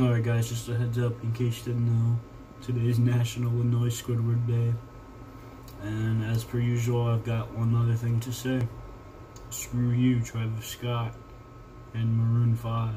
Alright guys, just a heads up in case you didn't know, today's National Illinois Squidward Day. And as per usual, I've got one other thing to say. Screw you, Travis Scott and Maroon 5.